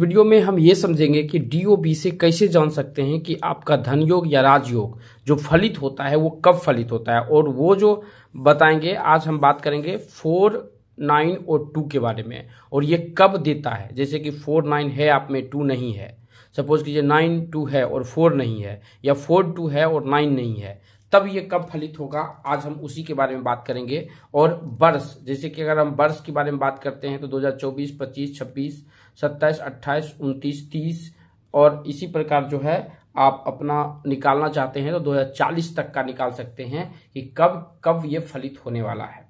Video में हम ये समझेंगे कि डीओबी से कैसे जान सकते हैं कि आपका धन योग या राजयोग जो फलित होता है वो कब फलित होता है। और वो जो बताएँगे आज हम बात करेंगे फोर नाइन और टू के बारे में। और ये कब देता है? जैसे कि फोर नाइन है आप में टू नहीं है। सपोज़ कीजिए नाइन टू है और फोर नहीं है या फोर टू है और नाइन नहीं है। तब ये कब फलित होगा? आज हम उसी के बारे में बात करेंगे। और वर्ष जैसे कि अगर हम वर्ष के बारे में बात करते हैं तो 2024, 25, 26, 27, 28, 29, 30 और इसी प्रकार जो है आप अपना निकालना चाहते हैं तो 2040 तक का निकाल सकते हैं कि कब कब ये फलित होने वाला है।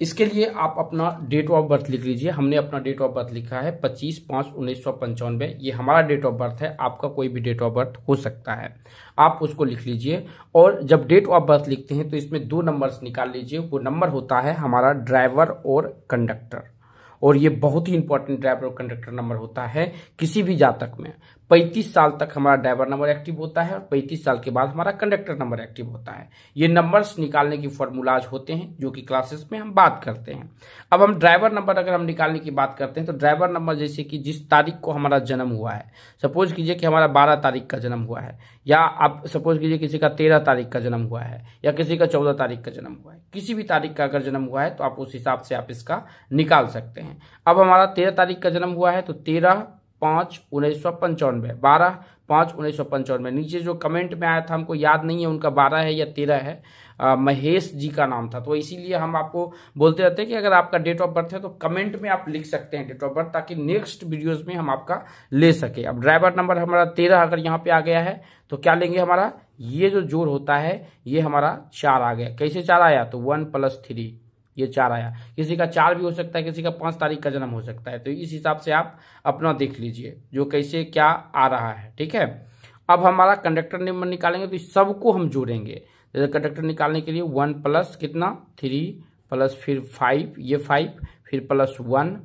इसके लिए आप अपना डेट ऑफ़ बर्थ लिख लीजिए। हमने अपना डेट ऑफ़ बर्थ लिखा है पच्चीस पाँच उन्नीस सौ पंचानवे। ये हमारा डेट ऑफ़ बर्थ है। आपका कोई भी डेट ऑफ़ बर्थ हो सकता है। आप उसको लिख लीजिए और जब डेट ऑफ़ बर्थ लिखते हैं तो इसमें दो नंबर्स निकाल लीजिए। वो नंबर होता है हमारा ड्राइवर और कंडक्टर और ये बहुत ही इंपॉर्टेंट ड्राइवर और कंडक्टर नंबर होता है किसी भी जातक में। 35 साल तक हमारा ड्राइवर नंबर एक्टिव होता है और 35 साल के बाद हमारा कंडक्टर नंबर एक्टिव होता है। ये नंबर्स निकालने की फॉर्मूलाज होते हैं, जो कि क्लासेस में हम बात करते हैं। अब हम ड्राइवर नंबर अगर हम निकालने की बात करते हैं तो ड्राइवर नंबर जैसे कि जिस तारीख को हमारा जन्म हुआ है सपोज़ कीजिए कि हमारा बारह तारीख का जन्म हुआ है, या आप सपोज़ कीजिए किसी का तेरह तारीख का जन्म हुआ है, या किसी का चौदह तारीख का जन्म हुआ है, किसी भी तारीख का अगर जन्म हुआ है तो आप उस हिसाब से आप इसका निकाल सकते हैं। अब हमारा तेरह तारीख का जन्म हुआ है तो तेरह पाँच उन्नीस सौ पंचानवे। बारह पाँच उन्नीस सौ पंचानवे। नीचे जो कमेंट में आया था हमको याद नहीं है उनका बारह है या तेरह है। आ, महेश जी का नाम था। तो इसीलिए हम आपको बोलते रहते हैं कि अगर आपका डेट ऑफ़ बर्थ है तो कमेंट में आप लिख सकते हैं डेट ऑफ़ बर्थ ताकि नेक्स्ट वीडियोज़ में हम आपका ले सके। अब ड्राइवर नंबर हमारा तेरह अगर यहाँ पे आ गया है तो क्या लेंगे हमारा? ये जो जोड़ होता है ये हमारा चार आ गया। कैसे चार आया? तो वन प्लस थ्री ये चार आया। किसी का चार भी हो सकता है, किसी का पाँच तारीख का जन्म हो सकता है। तो इस हिसाब से आप अपना देख लीजिए, जो कैसे क्या आ रहा है, ठीक है? अब हमारा कंडक्टर नंबर निकालेंगे तो सबको हम जोड़ेंगे। जैसे कंडक्टर निकालने के लिए वन प्लस कितना? थ्री प्लस फिर फाइव ये फाइव फिर प्लस वन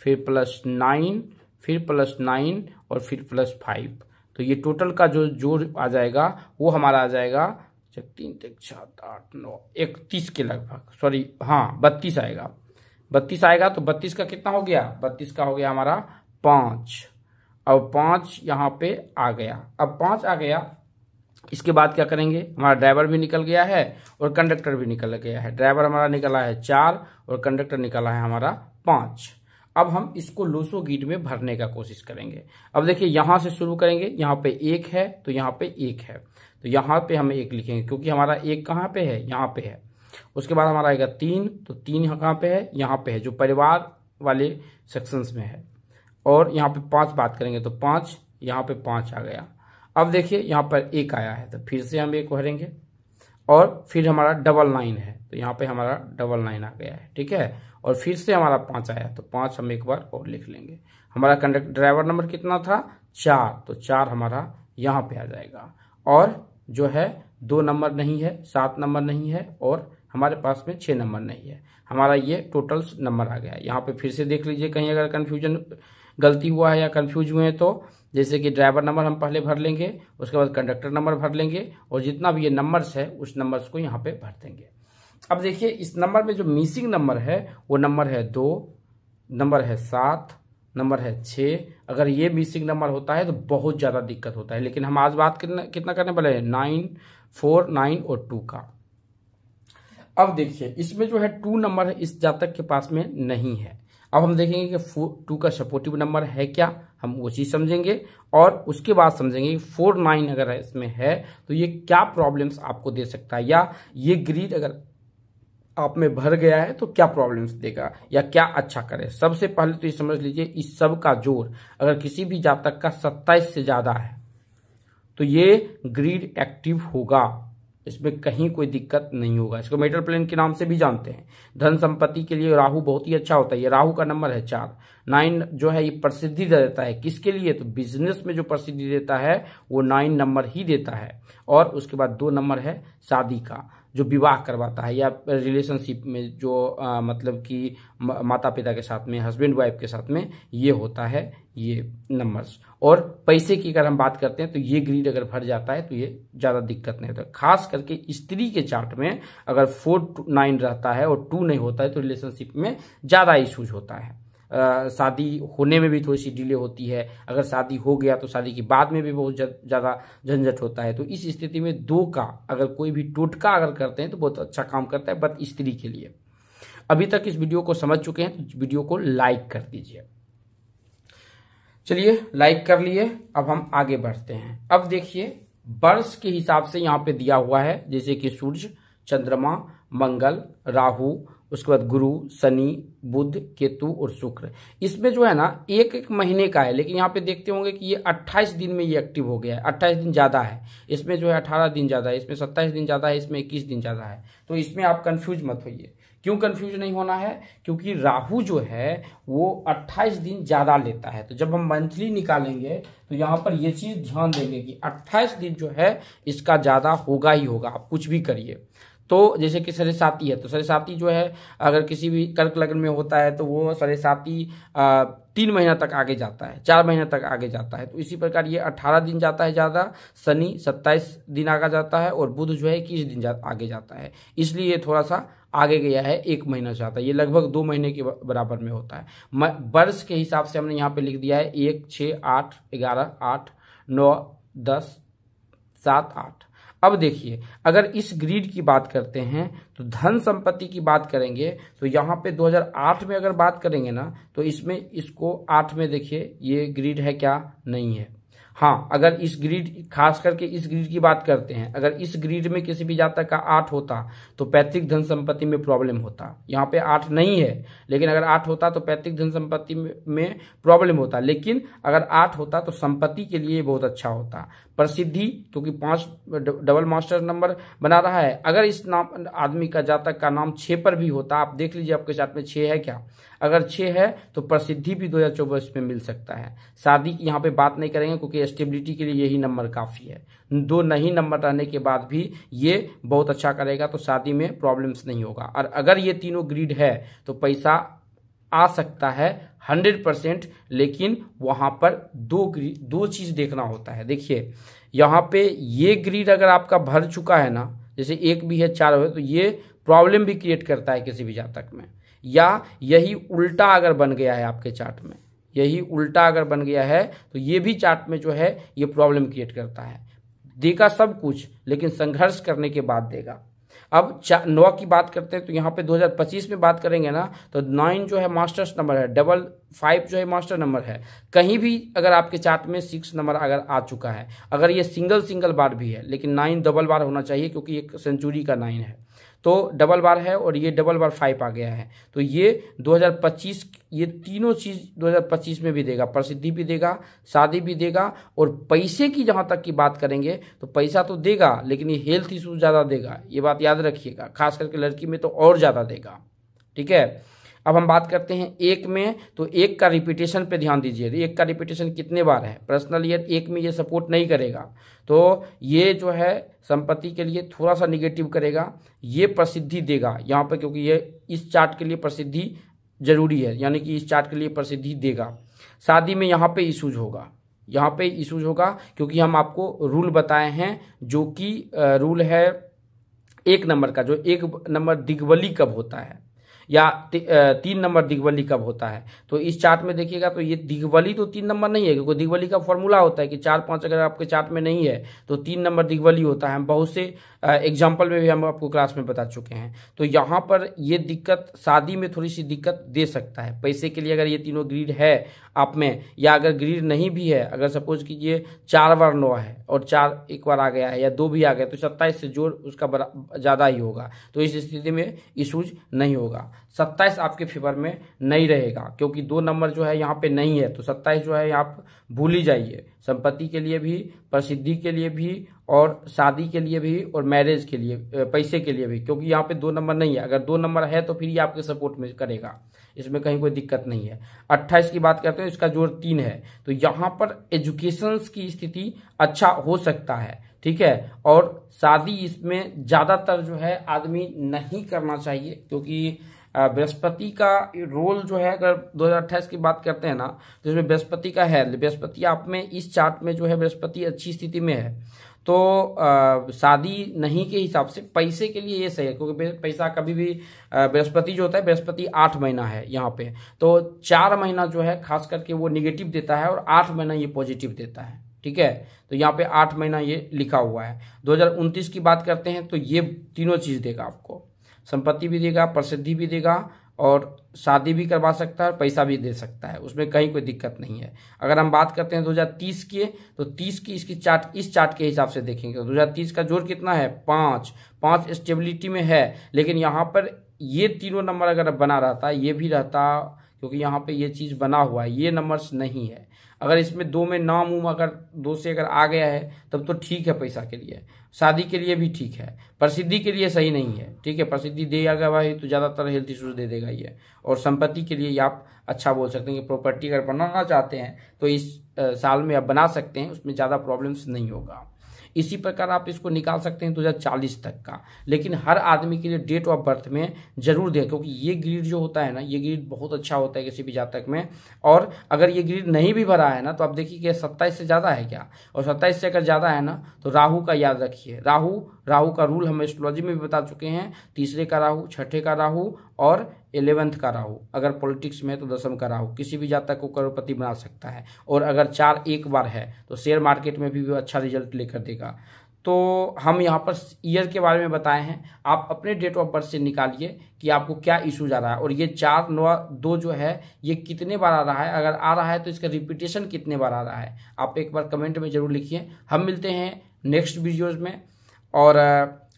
फिर प्लस नाइन फिर प्लस नाइन और फिर प्लस फाइव तो ये टोटल का जो जोड़ आ जाएगा, वो हमारा आ जाएगा जब तीन तक सात, आठ, नौ, इकतीस के लगभग सॉरी हाँ बत्तीस आएगा। बत्तीस आएगा तो बत्तीस का कितना हो गया? बत्तीस का हो गया हमारा पाँच। अब पाँच यहाँ पे आ गया। अब पाँच आ गया, इसके बाद क्या करेंगे? हमारा ड्राइवर भी निकल गया है और कंडक्टर भी निकल गया है। ड्राइवर हमारा निकला है चार और कंडक्टर निकला है हमारा पाँच। अब हम इसको लोसो गीट में भरने का कोशिश करेंगे। अब देखिए, यहाँ से शुरू करेंगे, यहाँ पे एक है तो यहाँ पे एक है। तो यहाँ पे हम एक लिखेंगे, क्योंकि हमारा एक कहाँ पे है? यहाँ पे है। उसके बाद हमारा आएगा तीन तो तीन कहाँ पे है? यहाँ पे है, जो परिवार वाले सेक्शंस में है। और यहाँ पे पाँच बात करेंगे तो पाँच, यहाँ पे पाँच आ गया। अब देखिए, यहाँ पर एक आया है तो फिर से हम एक भरेंगे और फिर हमारा डबल नाइन है तो यहाँ पे हमारा डबल नाइन आ गया है, ठीक है? और फिर से हमारा पाँच आया तो पाँच हम एक बार और लिख लेंगे। हमारा कंडक्टर ड्राइवर नंबर कितना था? चार तो चार हमारा यहाँ पे आ जाएगा। और जो है, दो नंबर नहीं है, सात नंबर नहीं है और हमारे पास में छः नंबर नहीं है। हमारा ये टोटल नंबर आ गया। है यहाँ पे फिर से देख लीजिए, कहीं अगर कन्फ्यूज़न गलती हुआ है या कन्फ्यूज़ हुए हैं तो जैसे कि ड्राइवर नंबर हम पहले भर लेंगे, उसके बाद कंडक्टर नंबर भर लेंगे और जितना भी ये नंबर्स है, उस नंबर्स को यहाँ पे भर देंगे। अब देखिए, इस नंबर में जो मिसिंग नंबर है, वो नंबर है दो नंबर है सात नंबर है छः अगर ये मिसिंग नंबर होता है तो बहुत ज़्यादा दिक्कत होता है। लेकिन हम आज बात कितना कितना करने वाले हैं? नाइन फोर नाइन और टू का। अब देखिए, इसमें जो है टू नंबर इस जातक के पास में नहीं है। अब हम देखेंगे कि टू का सपोर्टिव नंबर है क्या। हम वो चीज़ समझेंगे और उसके बाद समझेंगे कि फोर नाइन अगर इसमें है तो ये क्या प्रॉब्लम्स आपको दे सकता है? या ये ग्रीड अगर आप में भर गया है तो क्या प्रॉब्लम्स देगा या क्या अच्छा करे? सबसे पहले तो ये समझ लीजिए, इस सब का ज़ोर अगर किसी भी जातक का सत्ताईस से ज़्यादा है तो ये ग्रीड एक्टिव होगा। इसमें कहीं कोई दिक्कत नहीं होगा। इसको मेटल प्लेन के नाम से भी जानते हैं। धन संपत्ति के लिए राहु बहुत ही अच्छा होता है। ये राहु का नंबर है चार। नाइन जो है, ये प्रसिद्धि देता है। किसके लिए? तो बिज़नेस में जो प्रसिद्धि देता है, वो नाइन नंबर ही देता है। और उसके बाद दो नंबर है शादी का। जो विवाह करवाता है या रिलेशनशिप में जो आ, मतलब कि माता पिता के साथ में हस्बैंड वाइफ के साथ में ये होता है ये नंबर्स और पैसे की अगर हम बात करते हैं तो ये ग्रीड अगर भर जाता है तो ये ज़्यादा दिक्कत नहीं होता। खास करके स्त्री के चार्ट में अगर फोर नाइन रहता है और टू नहीं होता है तो रिलेशनशिप में ज़्यादा इशूज होता है। शादी होने में भी थोड़ी सी डिले होती है। अगर शादी हो गया तो शादी के बाद में भी बहुत ज़्यादा झंझट होता है। तो इस स्थिति में दो का अगर कोई भी टोटका अगर करते हैं तो बहुत अच्छा काम करता है बट स्त्री के लिए। अभी तक इस वीडियो को समझ चुके हैं तो वीडियो को लाइक कर दीजिए। चलिए लाइक कर लिए। अब हम आगे बढ़ते हैं। अब देखिए, वर्ष के हिसाब से यहाँ पे दिया हुआ है, जैसे कि सूर्य, चंद्रमा, मंगल, राहु उसके बाद गुरु, शनि, बुध, केतु और शुक्र। इसमें जो है ना, एक एक महीने का है, लेकिन यहाँ पे देखते होंगे कि ये 28 दिन में ये एक्टिव हो गया है। 28 दिन ज़्यादा है। इसमें जो है 18 दिन ज़्यादा है, इसमें 27 दिन ज़्यादा है, इसमें 21 दिन ज़्यादा है। तो इसमें आप कंफ्यूज मत होइए। क्यों कंफ्यूज नहीं होना है? क्योंकि राहु जो है, वो 28 दिन ज़्यादा लेता है। तो जब हम मंथली निकालेंगे तो यहाँ पर ये चीज़ ध्यान देंगे कि 28 दिन जो है, इसका ज़्यादा होगा ही होगा। आप कुछ भी करिए। तो जैसे कि सरे साती है तो सरे साती जो है अगर किसी भी कर्क लग्न में होता है तो वो सरे साती तीन महीना तक आगे जाता है चार महीना तक आगे जाता है। तो इसी प्रकार ये अठारह दिन जाता है ज़्यादा शनि सत्ताईस दिन आगे जाता है और बुध जो है इक्कीस दिन जा, आगे जाता है। इसलिए ये थोड़ा सा आगे गया है एक महीना आता है। ये लगभग दो महीने के बराबर में होता है। वर्ष के हिसाब से हमने यहाँ पे लिख दिया है एक छः आठ ग्यारह आठ नौ दस सात आठ। अब देखिए, अगर इस ग्रीड की बात करते हैं तो धन संपत्ति की बात करेंगे तो यहाँ पे 2008 में अगर बात करेंगे ना तो इसमें, इसको आठ में देखिए, ये ग्रीड है क्या? नहीं है। हाँ अगर इस ग्रीड खास करके इस ग्रीड की बात करते हैं, अगर इस ग्रीड में किसी भी जातक का आठ होता तो पैतृक धन संपत्ति में प्रॉब्लम होता। यहाँ पे आठ नहीं है, लेकिन अगर आठ होता तो पैतृक धन संपत्ति में प्रॉब्लम होता। लेकिन अगर आठ होता तो संपत्ति के लिए बहुत अच्छा होता। प्रसिद्धि, क्योंकि पाँच डबल मास्टर नंबर बना रहा है। अगर इस नाम, आदमी का जातक का नाम छह पर भी होता, आप देख लीजिए आपके साथ में छह है क्या? अगर छह है तो प्रसिद्धि भी दो हज़ार चौबीस में मिल सकता है। शादी की यहाँ पे बात नहीं करेंगे, क्योंकि स्टेबिलिटी के लिए यही नंबर काफ़ी है। दो नहीं नंबर रहने के बाद भी ये बहुत अच्छा करेगा तो शादी में प्रॉब्लम्स नहीं होगा। और अगर ये तीनों ग्रीड है तो पैसा आ सकता है हंड्रेड परसेंट लेकिन वहाँ पर दो दो चीज़ देखना होता है। देखिए, यहाँ पे ये ग्रीड अगर आपका भर चुका है ना, जैसे एक भी है, चार है तो ये प्रॉब्लम भी क्रिएट करता है किसी भी जातक में। या यही उल्टा अगर बन गया है आपके चार्ट में, यही उल्टा अगर बन गया है तो ये भी चार्ट में जो है, ये प्रॉब्लम क्रिएट करता है। देगा सब कुछ, लेकिन संघर्ष करने के बाद देगा। अब नौ की बात करते हैं तो यहाँ पे 2025 में बात करेंगे ना तो नाइन जो है मास्टर्स नंबर है डबल फाइव जो है मास्टर नंबर है। कहीं भी अगर आपके चार्ट में सिक्स नंबर अगर आ चुका है, अगर ये सिंगल सिंगल बार भी है, लेकिन नाइन डबल बार होना चाहिए, क्योंकि एक सेंचुरी का नाइन है। तो डबल बार है और ये डबल बार फाइव आ गया है। तो ये 2025 ये तीनों चीज़ 2025 में भी देगा। प्रसिद्धि भी देगा, शादी भी देगा और पैसे की जहाँ तक की बात करेंगे तो पैसा तो देगा, लेकिन ये हेल्थ इशू ज़्यादा देगा। ये बात याद रखिएगा। खास करके लड़की में तो और ज़्यादा देगा। ठीक है? अब हम बात करते हैं एक में तो एक का रिपीटेशन पे ध्यान दीजिए। एक का रिपीटेशन कितने बार है? पर्सनल ईयर एक में ये सपोर्ट नहीं करेगा। तो ये जो है, संपत्ति के लिए थोड़ा सा निगेटिव करेगा। ये प्रसिद्धि देगा यहाँ पर क्योंकि ये इस चार्ट के लिए प्रसिद्धि ज़रूरी है, यानी कि इस चार्ट के लिए प्रसिद्धि देगा। शादी में यहाँ पे इशूज होगा। यहाँ पे इशूज होगा, क्योंकि हम आपको रूल बताए हैं, जो कि रूल है एक नंबर का, जो एक नंबर दिग्वली कब होता है। या तीन नंबर दिग्वली कब होता है? तो इस चार्ट में देखिएगा तो ये दिग्वली तो तीन नंबर नहीं है, क्योंकि दिग्वली का फॉर्मूला होता है कि चार पाँच अगर आपके चार्ट में नहीं है तो तीन नंबर दिग्वली होता है। हम बहुत से एग्ज़ाम्पल में भी हम आपको क्लास में बता चुके हैं। तो यहाँ पर ये दिक्कत शादी में थोड़ी सी दिक्कत दे सकता है। पैसे के लिए अगर ये तीनों ग्रीड है आप में, या अगर ग्रीड नहीं भी है, अगर सपोज़ कीजिए चार बार नौ है और चार एक बार आ गया है या दो भी आ गया तो सत्ताईस से जोड़ उसका ज़्यादा ही होगा। तो इस स्थिति में इशूज नहीं होगा। सत्ताईस आपके फेवर में नहीं रहेगा, क्योंकि दो नंबर जो है यहाँ पे नहीं है तो सत्ताईस जो है आप भूल ही जाइए। संपत्ति के लिए भी, प्रसिद्धि के लिए भी, और शादी के लिए भी, और मैरिज के लिए पैसे के लिए भी, क्योंकि यहाँ पे दो नंबर नहीं है। अगर दो नंबर है तो फिर ये आपके सपोर्ट में करेगा। इसमें कहीं कोई दिक्कत नहीं है। अट्ठाईस की बात करते हैं, इसका ज़ोर तीन है। तो यहाँ पर एजुकेशन की स्थिति अच्छा हो सकता है, ठीक है? और शादी इसमें ज़्यादातर जो है आदमी नहीं करना चाहिए, क्योंकि बृहस्पति का रोल जो है, अगर 2028 की बात करते हैं ना तो इसमें बृहस्पति का है। बृहस्पति आप में, इस चार्ट में जो है, बृहस्पति अच्छी स्थिति में है। तो शादी नहीं के हिसाब से पैसे के लिए ये सही है, क्योंकि पैसा कभी भी बृहस्पति जो होता है, बृहस्पति आठ महीना है यहाँ पे। तो चार महीना जो है, खास करके वो निगेटिव देता है और आठ महीना ये पॉजिटिव देता है। ठीक है? तो यहाँ पे आठ महीना ये लिखा हुआ है। दो की बात करते हैं तो ये तीनों चीज़ देगा आपको। संपत्ति भी देगा, प्रसिद्धि भी देगा और शादी भी करवा सकता है और पैसा भी दे सकता है। उसमें कहीं कोई दिक्कत नहीं है। अगर हम बात करते हैं 2030 की तो 30 की इसकी चार्ट, इस चार्ट के हिसाब से देखेंगे तो 2030 का ज़ोर कितना है? पाँच। पाँच स्टेबिलिटी में है, लेकिन यहाँ पर ये तीनों नंबर अगर बना रहता, ये भी रहता क्योंकि यहाँ पे ये चीज़ बना हुआ है, ये नंबर्स नहीं है। अगर इसमें दो में नाम उम अगर दो से अगर आ गया है, तब तो ठीक है पैसा के लिए। शादी के लिए भी ठीक है, प्रसिद्धि के लिए सही नहीं है, ठीक है? प्रसिद्धि दे अगर भाई तो ज़्यादातर हेल्थ इशूज दे देगा ये। और संपत्ति के लिए आप अच्छा बोल सकते हैं कि प्रॉपर्टी अगर बनाना चाहते हैं तो इस साल में आप बना सकते हैं, उसमें ज़्यादा प्रॉब्लम्स नहीं होगा। इसी प्रकार आप इसको निकाल सकते हैं दो हज़ार चालीस तक का। लेकिन हर आदमी के लिए डेट ऑफ़ बर्थ में ज़रूर दें, क्योंकि ये ग्रीड जो होता है ना, ये ग्रीड बहुत अच्छा होता है किसी भी जातक में। और अगर ये ग्रीड नहीं भी भरा है ना तो आप देखिए कि सत्ताईस से ज़्यादा है क्या? और सत्ताईस से अगर ज़्यादा है ना तो राहु का याद रखिए। राहु राहु का रूल हम एस्ट्रोलॉजी में भी बता चुके हैं। तीसरे का राहु, छठे का राहु और इलेवेंथ का राहु। अगर पॉलिटिक्स में है तो दसम का राहु। किसी भी जातक को करोड़पति बना सकता है। और अगर चार एक बार है तो शेयर मार्केट में भी, भी अच्छा रिज़ल्ट लेकर देगा। तो हम यहाँ पर ईयर के बारे में बताए हैं। आप अपने डेट ऑफ़ बर्थ से निकालिए कि आपको क्या इशूज आ रहा है। और ये चार नौ दो जो है ये कितने बार आ रहा है? अगर आ रहा है तो इसका रिपीटेशन कितने बार आ रहा है? आप एक बार कमेंट में ज़रूर लिखिए। हम मिलते हैं नेक्स्ट वीडियोज़ में। और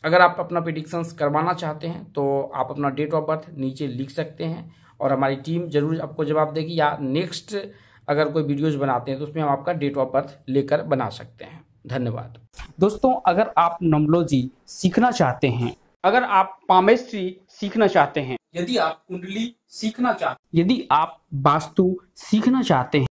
अगर आप अपना प्रिडिक्शंस करवाना चाहते हैं तो आप अपना डेट ऑफ़ बर्थ नीचे लिख सकते हैं और हमारी टीम ज़रूर आपको जवाब देगी या नेक्स्ट अगर कोई वीडियोज़ बनाते हैं तो उसमें हम आपका डेट ऑफ़ बर्थ लेकर बना सकते हैं। धन्यवाद। दोस्तों अगर आप नोमोलॉजी सीखना चाहते हैं अगर आप पामेस्ट्री सीखना चाहते हैं यदि आप कुंडली सीखना चाहते यदि आप वास्तु सीखना चाहते हैं